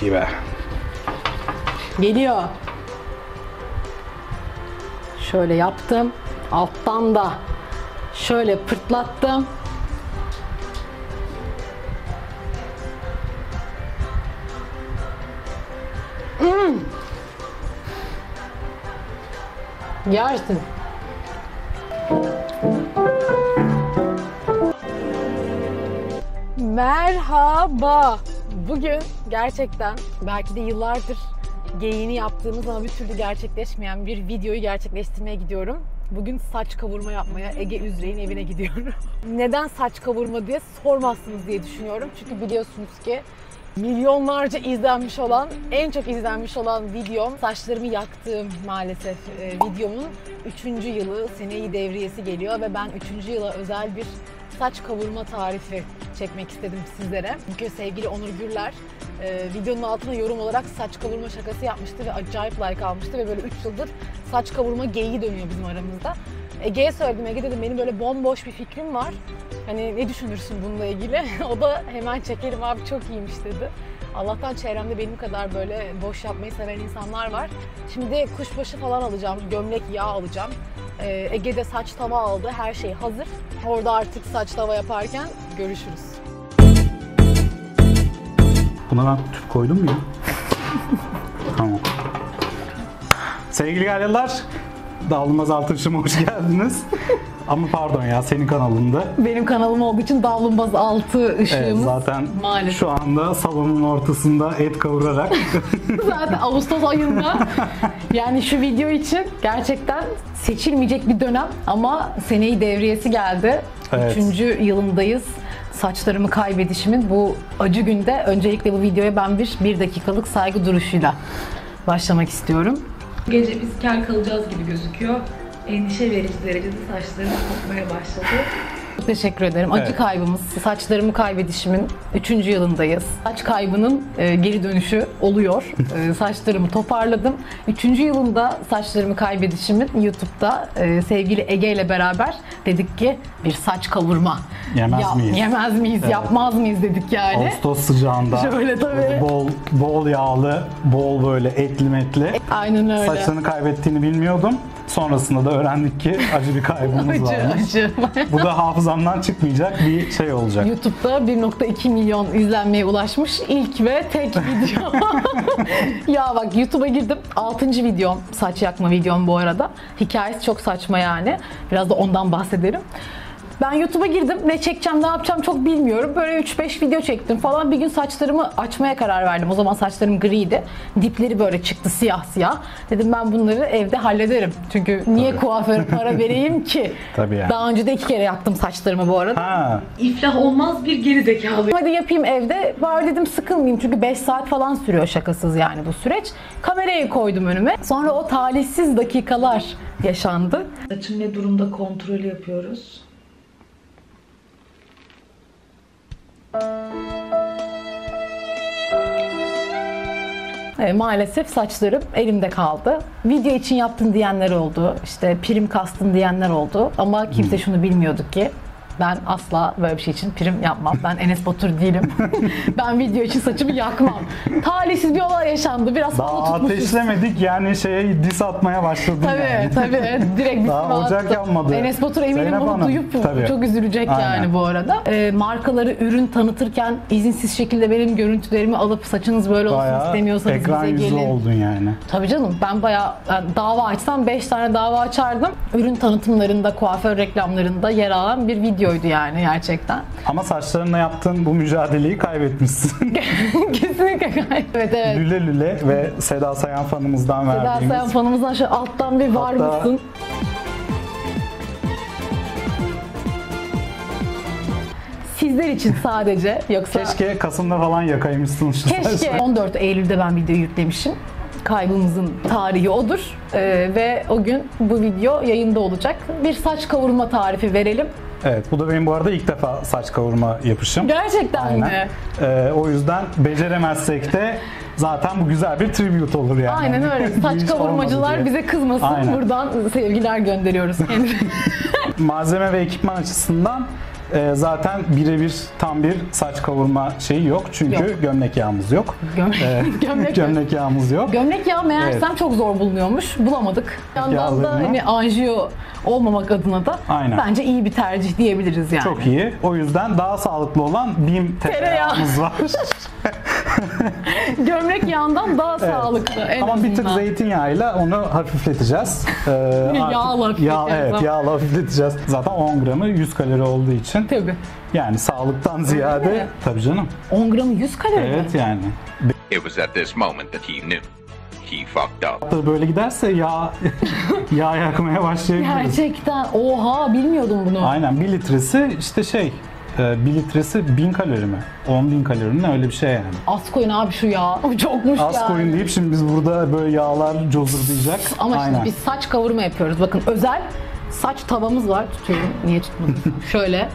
Çok. Geliyor. Şöyle yaptım. Alttan da şöyle pırtlattım. Hmm. Yersin. Merhaba. Bugün gerçekten belki de yıllardır geyiğini yaptığımız ama bir türlü gerçekleşmeyen bir videoyu gerçekleştirmeye gidiyorum. Bugün saç kavurma yapmaya Ege Üzrey'in evine gidiyorum. Neden saç kavurma diye sormazsınız diye düşünüyorum. Çünkü biliyorsunuz ki milyonlarca izlenmiş olan, en çok izlenmiş olan videom saçlarımı yaktığım maalesef e, videomun 3. yılı seneyi devriyesi geliyor ve ben 3. yıla özel bir saç kavurma tarifi çekmek istedim sizlere. Çünkü sevgili Onur Gürler e, videonun altına yorum olarak saç kavurma şakası yapmıştı ve acayip like almıştı ve böyle 3 yıldır saç kavurma geyiği dönüyor bizim aramızda. Ege'ye söyledim, Ege dedim benim böyle bomboş bir fikrim var. Hani ne düşünürsün bununla ilgili? o da hemen çekerim abi çok iyiymiş dedi. Allah'tan çevremde benim kadar böyle boş yapmayı seven insanlar var. Şimdi kuşbaşı falan alacağım, gömlek yağ alacağım. Ee, Ege'de saç tava aldı, her şey hazır. Orada artık saç tava yaparken görüşürüz. Buna ben tüp koydum mu ya? tamam. Sevgili galyalar, Dağılmaz Altınışıma hoş geldiniz. Ama pardon ya senin kanalında. Benim kanalım olduğu için davlumbaz altı ışığımız. Evet, zaten maalesef. şu anda salonun ortasında et kavurarak Zaten Ağustos ayında yani şu video için gerçekten seçilmeyecek bir dönem ama seneyi devriyesi geldi. Evet. Üçüncü yılındayız. Saçlarımı kaybedişimin bu acı günde öncelikle bu videoya ben bir bir dakikalık saygı duruşuyla başlamak istiyorum. Gece biz kel kalacağız gibi gözüküyor. Endişe verici derecede saçlarım kopmaya başladı. Teşekkür ederim. Acı Evet. kaybımız, saçlarımı kaybedişimin 3. yılındayız. Saç kaybının e, geri dönüşü oluyor. E, saçlarımı toparladım. 3. yılında saçlarımı kaybedişimin YouTube'da e, sevgili Ege ile beraber dedik ki bir saç kavurma. Yemez miyiz? Yemez miyiz, Evet. yapmaz mıyız dedik yani. Ağustos sıcağında Şöyle tabii. bol bol yağlı, bol böyle etli metli. Aynen öyle. Saçlarını kaybettiğini bilmiyordum. Sonrasında da öğrendik ki acı bir kaybımız Acı varmış. acı. Bu da hafızamdan çıkmayacak bir şey olacak. YouTube'da 1.2 milyon izlenmeye ulaşmış ilk ve tek video. ya bak YouTube'a girdim. 6. videom, saç yakma videom bu arada. Hikayesi çok saçma yani. Biraz da ondan bahsederim. Ben YouTube'a girdim. Ne çekeceğim, ne yapacağım çok bilmiyorum. Böyle 3-5 video çektim falan. Bir gün saçlarımı açmaya karar verdim. O zaman saçlarım griydi. Dipleri böyle çıktı siyah siyah. Dedim ben bunları evde hallederim. Çünkü niye Tabii. kuaföre para vereyim ki? Tabii yani. Daha önce de iki kere yaktım saçlarımı bu arada. Ha, İflah olmaz bir geri zekalı. Hadi yapayım evde. Bari dedim sıkılmayayım çünkü 5 saat falan sürüyor şakasız yani bu süreç. Kamerayı koydum önüme. Sonra o talihsiz dakikalar yaşandı. Saçım ne durumda kontrol yapıyoruz. E, maalesef saçlarım elimde kaldı. Video için yaptın diyenler oldu. İşte prim kastın diyenler oldu. Ama kimse şunu bilmiyordu ki ben asla böyle bir şey için prim yapmam. Ben Enes Batur değilim. ben video için saçımı yakmam. Talihsiz bir olay yaşandı. Biraz daha hava tutmuşuz. ateşlemedik yani şeye dis atmaya başladın Tabii yani. tabii. Direkt bir Daha sıva ocak attım. yanmadı. Enes Batur eminim Zeynep bunu Hanım, duyup tabii. çok üzülecek Aynen. yani bu arada. Ee, markaları ürün tanıtırken izinsiz şekilde benim görüntülerimi alıp saçınız böyle olsun Bayağı istemiyorsanız ekran bize yüzü gelin. oldun yani. Tabii canım ben bayağı yani dava açsam 5 tane dava açardım. Ürün tanıtımlarında, kuaför reklamlarında yer alan bir videoydu yani gerçekten. Ama saçlarınla yaptığın bu mücadeleyi kaybetmişsin. Kesinlikle. evet evet. lüle lüle ve Seda Sayan fanımızdan Seda verdiğimiz. Sayan fanımızdan şöyle alttan bir var Hatta- mısın? Sizler için sadece yoksa Keşke Kasım'da falan yakaymışsın şu Keşke. saçları. 14 Eylül'de ben video yüklemişim. Kaybımızın tarihi odur. Ee, ve o gün bu video yayında olacak. Bir saç kavurma tarifi verelim. Evet bu da benim bu arada ilk defa saç kavurma yapışım. Gerçekten Aynen. mi? Ee, o yüzden beceremezsek de zaten bu güzel bir tribute olur yani. Aynen öyle. Saç kavurmacılar bize kızmasın. Aynen. Buradan sevgiler gönderiyoruz. Malzeme ve ekipman açısından e, zaten birebir tam bir saç kavurma şeyi yok. Çünkü Yok. gömlek yağımız yok. Gömlek, E, gömlek, gömlek yağımız yok. Gömlek yağı meğersem çok zor bulunuyormuş. Bulamadık. Bir yandan da hani anjiyo olmamak adına da Aynen. bence iyi bir tercih diyebiliriz yani. Çok iyi. O yüzden daha sağlıklı olan BİM tereyağımız var. Gömlek yağından daha sağlıklı en Ama bir tık zeytinyağıyla onu hafifleteceğiz. Ee, Yağla hafifleteceğiz Yağ, evet ama. yağla hafifleteceğiz. Zaten 10 gramı 100 kalori olduğu için. Tabii. Yani sağlıktan ziyade tabii canım. 10 gramı 100 kalori. Evet yani. It was at this moment that he knew. He fucked up. Böyle giderse yağ yağ yakmaya başlayabiliriz. Gerçekten. Oha bilmiyordum bunu. Aynen 1 litresi işte şey 1 litresi 1000 kalori mi? 10 bin kalori mi? öyle bir şey yani. Az koyun abi şu yağ. Çokmuş Az yani. koyun deyip şimdi biz burada böyle yağlar cozurdayacak. Ama Aynen. şimdi biz saç kavurma yapıyoruz. Bakın özel saç tavamız var. Tutuyorum. Niye tutmadım? Şöyle.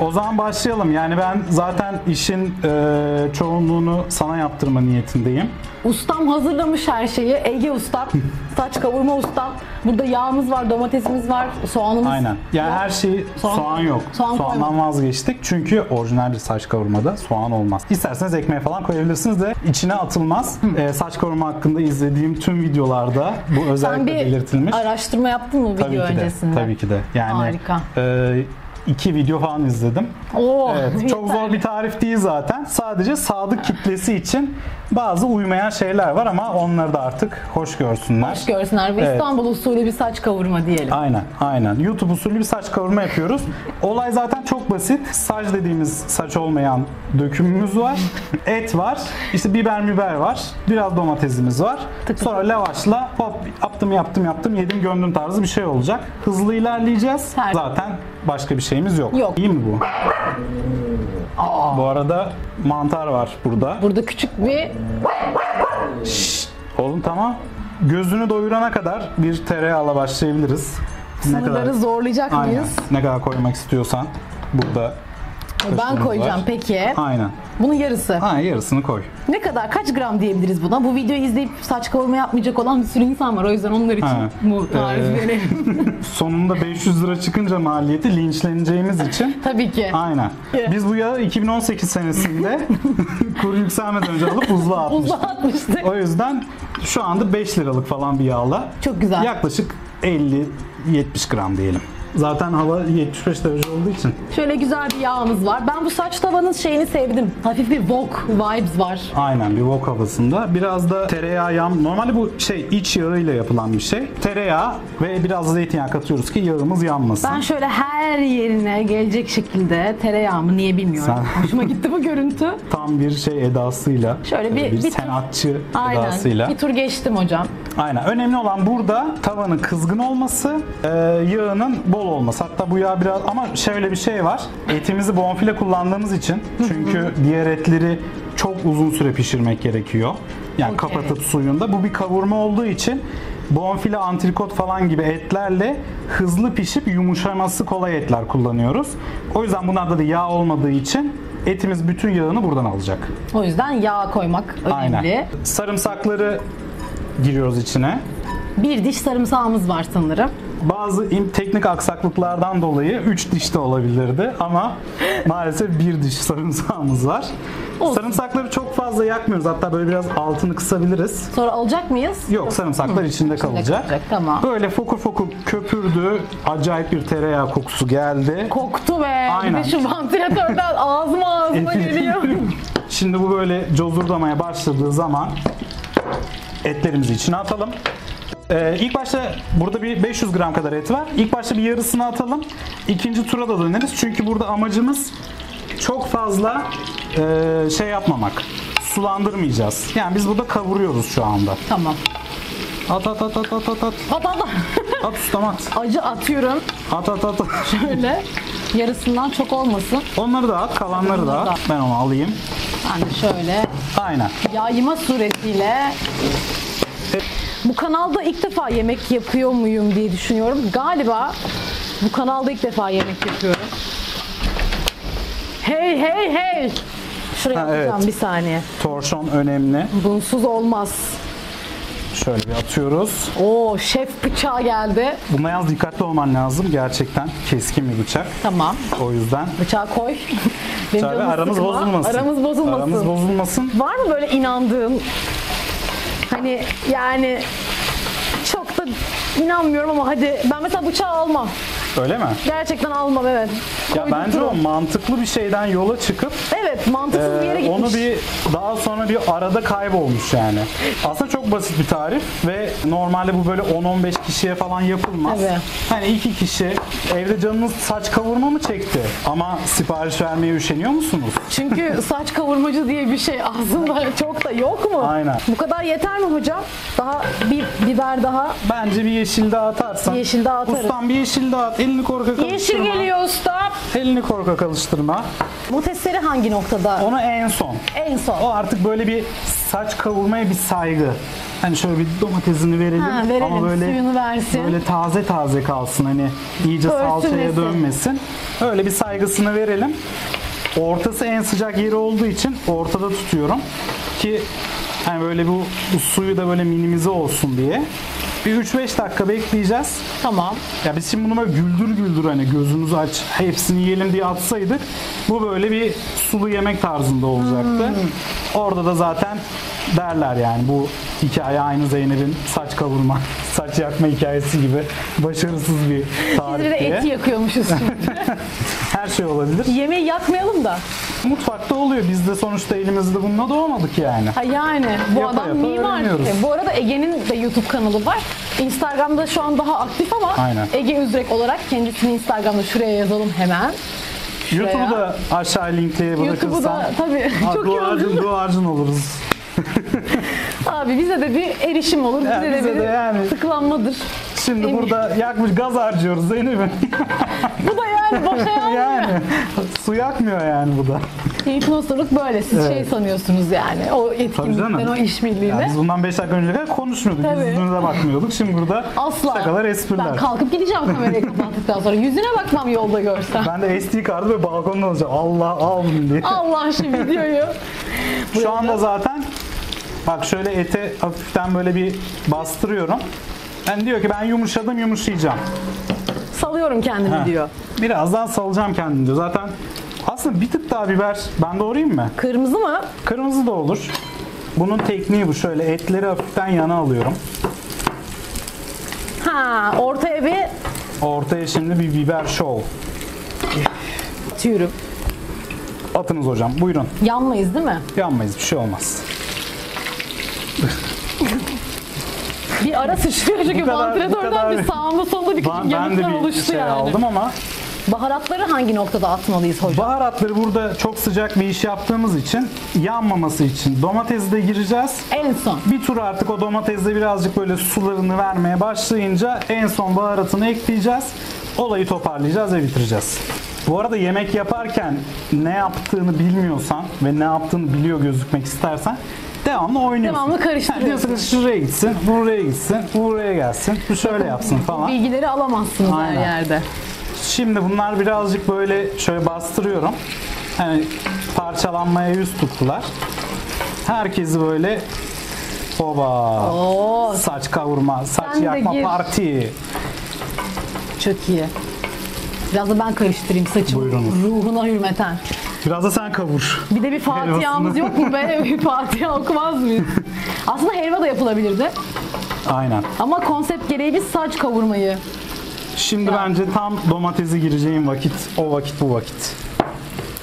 O zaman başlayalım. Yani ben zaten işin e, çoğunluğunu sana yaptırma niyetindeyim. Ustam hazırlamış her şeyi. Ege ustam. saç kavurma ustam. Burada yağımız var, domatesimiz var, soğanımız. Aynen. Yani her şey Soğan- soğan, yok. soğan Soğandan koyma. vazgeçtik. Çünkü orijinal bir saç kavurmada soğan olmaz. İsterseniz ekmeğe falan koyabilirsiniz de içine atılmaz. E, saç kavurma hakkında izlediğim tüm videolarda bu Sen özellikle bir belirtilmiş. araştırma yaptın mı Tabii video ki de. öncesinde? Tabii ki de. Yani Harika. e, iki video falan izledim. Oo, Evet, çok yeter. zor bir tarif değil zaten. Sadece sadık kitlesi için bazı uymayan şeyler var ama onları da artık hoş görsünler. Hoş görsünler ve Evet. İstanbul usulü bir saç kavurma diyelim. Aynen, aynen. YouTube usulü bir saç kavurma yapıyoruz. Olay zaten çok basit. Saç dediğimiz saç olmayan dökümümüz var. Et var. işte biber biber var. Biraz domatesimiz var. Sonra lavaşla hop yaptım yaptım yaptım yedim gömdüm tarzı bir şey olacak. Hızlı ilerleyeceğiz. Her- Zaten başka bir şeyimiz yok. Yok. İyi mi bu? Bu arada mantar var burada. Burada küçük bir Oğlum tamam. Gözünü doyurana kadar bir tereyağla başlayabiliriz. Ne sınırları zorlayacak Aynen. mıyız? Ne kadar koymak istiyorsan burada. Ben koyacağım var. peki. Aynen. Bunun yarısı. Ha yarısını koy. Ne kadar kaç gram diyebiliriz buna? Bu videoyu izleyip saç kavurma yapmayacak olan bir sürü insan var. O yüzden onlar için Ha. bu tarifi Ee, verelim. Sonunda 500 lira çıkınca maliyeti linçleneceğimiz için Tabii ki. Aynen. Biz bu yağı 2018 senesinde kuru yükselmeden önce alıp buzluğa atmıştık. Buzluğa atmıştık. O yüzden şu anda 5 liralık falan bir yağla Çok güzel. yaklaşık 50-70 gram diyelim. Zaten hava 75 derece olduğu için. Şöyle güzel bir yağımız var. Ben bu saç tavanın şeyini sevdim. Hafif bir wok vibes var. Aynen bir wok havasında. Biraz da tereyağı yağ. Normalde bu şey iç yağıyla yapılan bir şey. Tereyağı ve biraz zeytinyağı katıyoruz ki yağımız yanmasın. Ben şöyle her yerine gelecek şekilde tereyağımı niye bilmiyorum. Sen- Hoşuma gitti bu görüntü. Tam bir şey edasıyla. Şöyle bir- bir tur- sanatçı Aynen. edasıyla. Bir tur geçtim hocam. Aynen. Önemli olan burada tavanın kızgın olması, e, yağının bol olması. Hatta bu yağ biraz ama şöyle bir şey var. Etimizi bonfile kullandığımız için çünkü diğer etleri çok uzun süre pişirmek gerekiyor. Yani Okey. kapatıp suyunda. Bu bir kavurma olduğu için bonfile, antrikot falan gibi etlerle hızlı pişip yumuşaması kolay etler kullanıyoruz. O yüzden bunlarda da yağ olmadığı için etimiz bütün yağını buradan alacak. O yüzden yağ koymak önemli. Aynen. Sarımsakları giriyoruz içine. Bir diş sarımsağımız var sanırım. Bazı im- teknik aksaklıklardan dolayı 3 diş de olabilirdi ama maalesef bir diş sarımsağımız var. Olsun. Sarımsakları çok fazla yakmıyoruz. Hatta böyle biraz altını kısabiliriz. Sonra alacak mıyız? Yok sarımsaklar içinde kalacak. kalacak, tamam. Böyle fokur fokur köpürdü. Acayip bir tereyağı kokusu geldi. Koktu be. Aynen. Bir de şu vantilatörden ağzıma ağzıma geliyor. Şimdi bu böyle cozurdamaya başladığı zaman etlerimizi içine atalım. Ee, ilk başta burada bir 500 gram kadar et var. İlk başta bir yarısını atalım. İkinci tura da döneriz. Çünkü burada amacımız çok fazla e, şey yapmamak. Sulandırmayacağız. Yani biz burada kavuruyoruz şu anda. tamam. At at at at at at at. At at. At ustam at. Acı atıyorum. At at at. Şöyle. Yarısından çok olmasın. Onları da at, kalanları da at. Ben onu alayım. De şöyle Aynen. yayma suretiyle bu kanalda ilk defa yemek yapıyor muyum diye düşünüyorum. Galiba bu kanalda ilk defa yemek yapıyorum. Hey hey hey. Şuraya Ha, atacağım evet. bir saniye. Torşon önemli. Bunsuz olmaz. Şöyle bir atıyoruz. Oo şef bıçağı geldi. Buna yalnız dikkatli olman lazım. Gerçekten keskin bir bıçak. Tamam. O yüzden Bıçağı koy. Benim Tabii canımı aramız sıkma. bozulmasın. Aramız bozulmasın. Aramız bozulmasın. Var mı böyle inandığın hani yani çok da inanmıyorum ama hadi ben mesela bıçağı almam. Öyle mi? Gerçekten almam evet. Ya bence o mantıklı bir şeyden yola çıkıp Evet mantıksız bir yere Ee, gitmiş. onu bir daha sonra bir arada kaybolmuş yani. Aslında çok basit bir tarif ve normalde bu böyle 10-15 kişiye falan yapılmaz. Tabii. Hani iki kişi evde canınız saç kavurma mı çekti? Ama sipariş vermeye üşeniyor musunuz? Çünkü saç kavurmacı diye bir şey aslında çok da yok mu? Aynen. Bu kadar yeter mi hocam? Daha bir biber daha. Bence bir yeşil daha atarsan. Yeşil daha atarız. Ustam bir yeşil daha at. Elini korkak Yeşil alıştırma. geliyor usta. Elini korkak alıştırma. Bu testleri hangi noktada? Onu en son. En son. O artık böyle bir saç kavurmaya bir saygı. Hani şöyle bir domatesini verelim, Ha, verelim, ama böyle suyunu versin. böyle taze taze kalsın hani iyice salçaya dönmesin. Öyle bir saygısını verelim. Ortası en sıcak yeri olduğu için ortada tutuyorum ki hani böyle bu, bu suyu da böyle minimize olsun diye. Bir 3-5 dakika bekleyeceğiz. Tamam. Ya biz şimdi bunu böyle güldür güldür hani gözümüzü aç hepsini yiyelim diye atsaydık bu böyle bir sulu yemek tarzında olacaktı. Hmm. Orada da zaten derler yani bu hikaye aynı Zeynep'in saç kavurma, saç yakma hikayesi gibi başarısız bir Biz tarif bir de diye. eti yakıyormuşuz şimdi. Her şey olabilir. Yemeği yakmayalım da. Mutfakta oluyor. Biz de sonuçta elimizde bununla doğmadık yani. Ha yani bu Yapa adam yapa mimar. öğreniyoruz. E, bu arada Ege'nin de YouTube kanalı var. Instagram'da şu an daha aktif ama Aynen. Ege Üzrek olarak kendisini Instagram'da şuraya yazalım hemen. YouTube'u da aşağı linkleye bırakırsan YouTube'u da tabii çok iyi duacın, duacın oluruz. Abi bize de bir erişim olur. Bize, de bize bir de yani. tıklanmadır. Şimdi Emin. burada yakmış gaz harcıyoruz Zeynep'im. Bu da yani boşa yanmıyor. yani su yakmıyor yani bu da. Hipnozluk böyle siz şey sanıyorsunuz yani. O etkinlikten, o Ya işbirliğiyle. biz bundan 5 dakika önce kadar konuşmuyorduk. Tabii. Yüzünüze bakmıyorduk. Şimdi burada Asla. şakalar, Ben espriler. kalkıp gideceğim kamerayı kapattıktan sonra. Yüzüne bakmam yolda görsem. Ben de SD kartı ve balkonda olacağım. Allah al diye. Allah şu videoyu. Şu anda zaten bak şöyle ete hafiften böyle bir bastırıyorum. Yani diyor ki ben yumuşadım yumuşayacağım. Salıyorum kendimi Ha. diyor. Birazdan salacağım kendimi diyor. Zaten aslında bir tık daha biber ben doğrayayım mı? Kırmızı mı? Kırmızı da olur. Bunun tekniği bu. Şöyle etleri hafiften yana alıyorum. Ha, ortaya bir Ortaya şimdi bir biber şov. atıyorum. Atınız hocam. Buyurun. Yanmayız değil mi? Yanmayız. Bir şey olmaz. Bir ara sıçrıyor çünkü kadar- bu vantilatörden kadar- bir sağında solunda bir küçük Ben, ben de yanıklar bir oluştu şey yani. aldım ama Baharatları hangi noktada atmalıyız hocam? baharatları burada çok sıcak bir iş yaptığımız için yanmaması için domatesi de gireceğiz. En son. Bir tur artık o domatesde birazcık böyle sularını vermeye başlayınca en son baharatını ekleyeceğiz. Olayı toparlayacağız ve bitireceğiz. Bu arada yemek yaparken ne yaptığını bilmiyorsan ve ne yaptığını biliyor gözükmek istersen devamlı oynuyorsun. Devamlı karıştırıyorsun. Ha, diyorsun şuraya gitsin, buraya gitsin, buraya gelsin, bu şöyle yapsın falan. Bilgileri alamazsınız Aynen. her yerde. Şimdi bunlar birazcık böyle şöyle bastırıyorum. Hani parçalanmaya yüz tuttular. Herkesi böyle Oba. Oo, Saç kavurma, saç Sen yakma parti. çok iyi. Biraz da ben karıştırayım saçımı. Buyurunuz. Ruhuna hürmeten. Biraz da sen kavur. Bir de bir Fatiha'mız yok mu be? Bir Fatiha okumaz mıyız? Aslında helva da yapılabilirdi. Aynen. Ama konsept gereği biz saç kavurmayı. Şimdi bence tam domatesi gireceğim vakit o vakit bu vakit.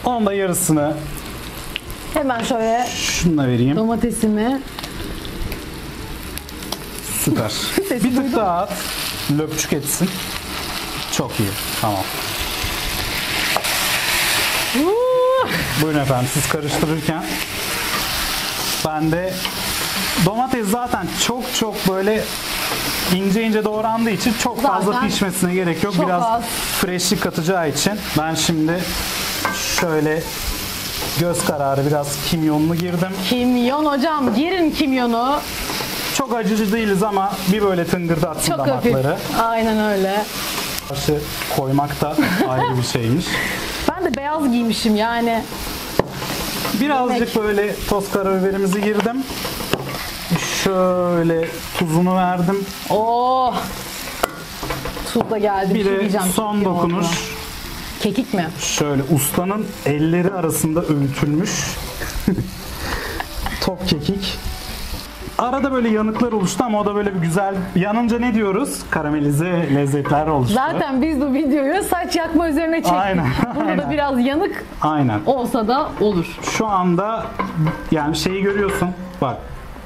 Onun da yarısını Hemen şöyle şununla vereyim. domatesimi. Süper. Bir tık duydum. daha at. Löpçük etsin. Çok iyi. Tamam. Buyurun efendim siz karıştırırken ben de domates zaten çok çok böyle ince ince doğrandığı için çok fazla Zaten pişmesine gerek yok. Biraz az. freshlik katacağı için ben şimdi şöyle göz kararı biraz kimyonlu girdim. Kimyon hocam. Girin kimyonu. Çok acıcı değiliz ama bir böyle tıngırdatsın Çok hafif. damakları. Aynen öyle. Karşı koymak da ayrı bir şeymiş. Ben de beyaz giymişim yani. Birazcık böyle toz karabiberimizi girdim. şöyle tuzunu verdim. Oh! Tuz da geldi. Bir şey de diyeceğim, son dokunuş. Kekik mi? Şöyle ustanın elleri arasında öğütülmüş top kekik. Arada böyle yanıklar oluştu ama o da böyle bir güzel yanınca ne diyoruz? Karamelize lezzetler oluştu. Zaten biz bu videoyu saç yakma üzerine çektik. Aynen, Burada da aynen. biraz yanık Aynen. olsa da olur. Şu anda yani şeyi görüyorsun. Bak.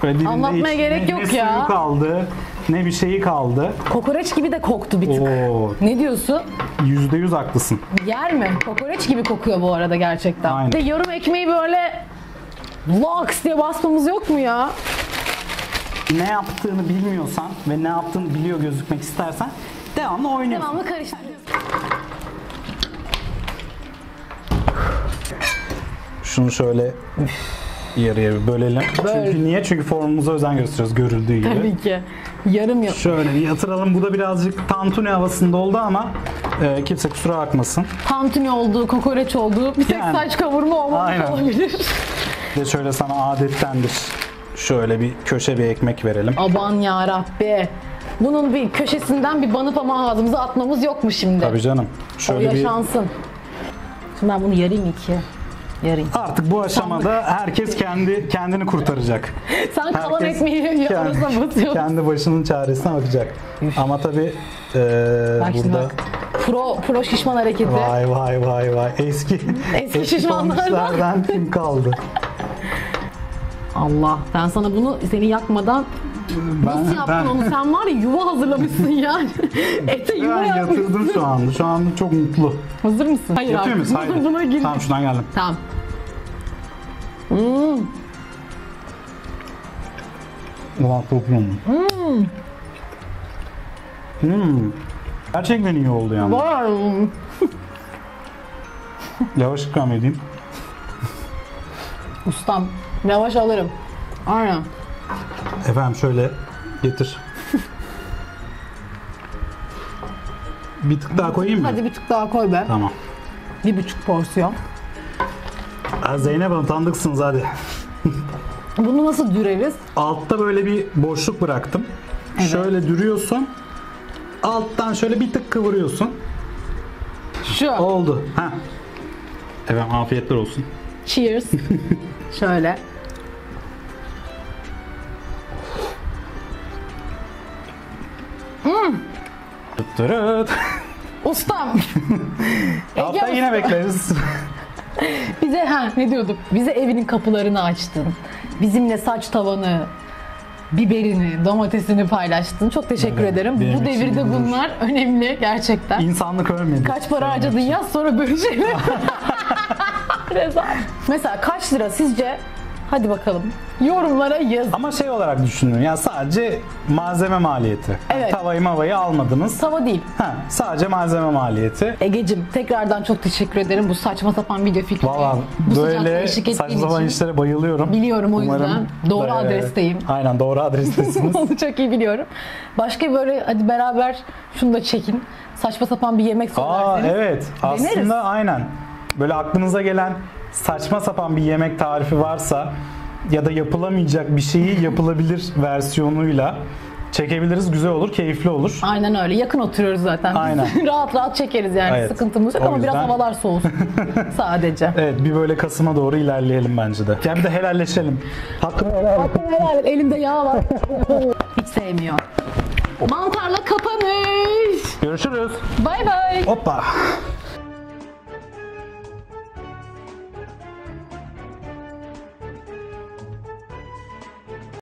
Böyle Anlatmaya hiç gerek ne, yok ne ya. suyu kaldı ne bir şeyi kaldı. Kokoreç gibi de koktu bir tık. Oo, Ne diyorsun? yüzde yüz haklısın. Yer mi? Kokoreç gibi kokuyor bu arada gerçekten. Aynen. De yarım ekmeği böyle laks diye basmamız yok mu ya? Ne yaptığını bilmiyorsan ve ne yaptığını biliyor gözükmek istersen devamlı oynuyorsun. Devamlı karıştırıyoruz. Şunu şöyle yarıya bir bölelim. Böl. Çünkü niye? Çünkü formumuza özen gösteriyoruz görüldüğü gibi. Tabii ki. Yarım yap. Şöyle bir yatıralım. Bu da birazcık tantuni havasında oldu ama e, kimse kusura bakmasın. Tantuni olduğu, kokoreç olduğu, bir tek Yani. saç kavurma olmamış Aynen. olabilir. Bir de şöyle sana adettendir. Şöyle bir köşe bir ekmek verelim. Aman ya Rabbi. Bunun bir köşesinden bir banıp ama ağzımıza atmamız yok mu şimdi? Tabii canım. o Şöyle bir yaşansın. Şimdi ben bunu yarayım ikiye. Yarayım. artık bu aşamada herkes kendi kendini kurtaracak. Sen kalan Herkes ekmeği yarısına basıyorsun. kendi başının çaresine bakacak. Ama tabii e, Bak burada bak. Pro, pro şişman hareketi. vay vay vay vay eski Eski şişmanlardan. komşulardan kim kaldı? Allah. Ben sana bunu seni yakmadan nasıl yaptın ben- onu? Sen var ya yuva hazırlamışsın yani. Ete yuva Ben yapmışsın. yatırdım şu anda. Şu anda çok mutlu. Hazır mısın? Hayır Yatıyor muyuz? Haydi. Buna gir. Tamam şuradan geldim. Tamam. Hmm. Ulan çok iyi olmuş. Hmm. Gerçekten iyi oldu yani. Var. Yavaş ikram edeyim. Ustam. Yavaş alırım. Aynen. Efendim şöyle getir. bir tık daha koyayım mı? Hadi bir tık daha koy be. Tamam. Bir buçuk porsiyon. Ha, Zeynep Hanım tanıdıksınız hadi. Bunu nasıl düreriz? Altta böyle bir boşluk bıraktım. Şöyle dürüyorsun. Alttan şöyle bir tık kıvırıyorsun. Şu. Oldu. Ha. Efendim afiyetler olsun. Cheers. Şöyle. Tırıt. Ustam. Hafta Ege yine bekleriz. Bize ha ne diyorduk? Bize evinin kapılarını açtın. Bizimle saç tavanı, biberini, domatesini paylaştın. Çok teşekkür Evet, ederim. benim Bu için devirde bunlar önemli gerçekten. İnsanlık ölmedi. Kaç para harcadın yaz sonra bölüşelim. Rezil. Mesela kaç lira sizce? Hadi bakalım. Yorumlara yaz. Ama şey olarak düşünün ya sadece malzeme maliyeti. Yani Evet. Tavayı mavayı almadınız. Tava değil. Ha, sadece malzeme maliyeti. Egecim tekrardan çok teşekkür ederim bu saçma sapan video fikrine. Valla bu sıcakta böyle eşlik ettiğin saçma sapan için. işlere bayılıyorum. Biliyorum o yüzden. Doğru adresteyim. Aynen doğru adrestesiniz. Onu çok iyi biliyorum. Başka böyle hadi beraber şunu da çekin. Saçma sapan bir yemek Aa söylerseniz. evet. Deneriz. Aslında aynen. Böyle aklınıza gelen saçma sapan bir yemek tarifi varsa ya da yapılamayacak bir şeyi yapılabilir versiyonuyla çekebiliriz. Güzel olur, keyifli olur. Aynen öyle. Yakın oturuyoruz zaten. Aynen. rahat rahat çekeriz yani. Evet. Sıkıntımız yok O ama biraz yüzden- havalar soğusun. Sadece. Evet bir böyle Kasım'a doğru ilerleyelim bence de. Ya bir de helalleşelim. Hakkını helal. Hakkını helal et. Elimde yağ var. Hiç sevmiyor. Mantarla kapanış. Görüşürüz. Bay bay. Hoppa.